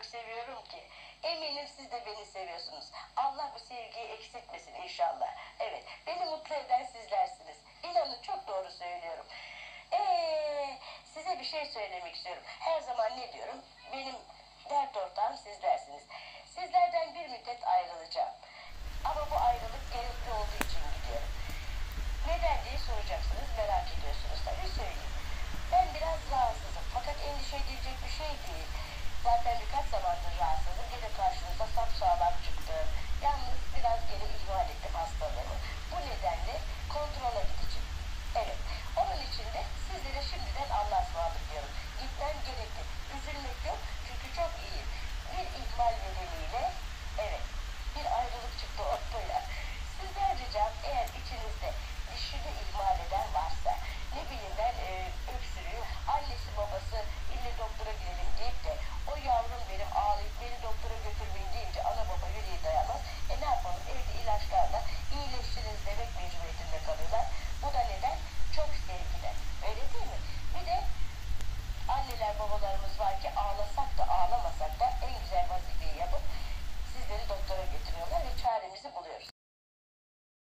çok seviyorum ki. Eminim siz de beni seviyorsunuz. Allah bu sevgiyi eksiltmesin inşallah. Evet, beni mutlu eden sizlersiniz. İnanın çok doğru söylüyorum. Ee, size bir şey söylemek istiyorum. Her zaman ne diyorum? Benim dert ortağım sizlersiniz. Yeah.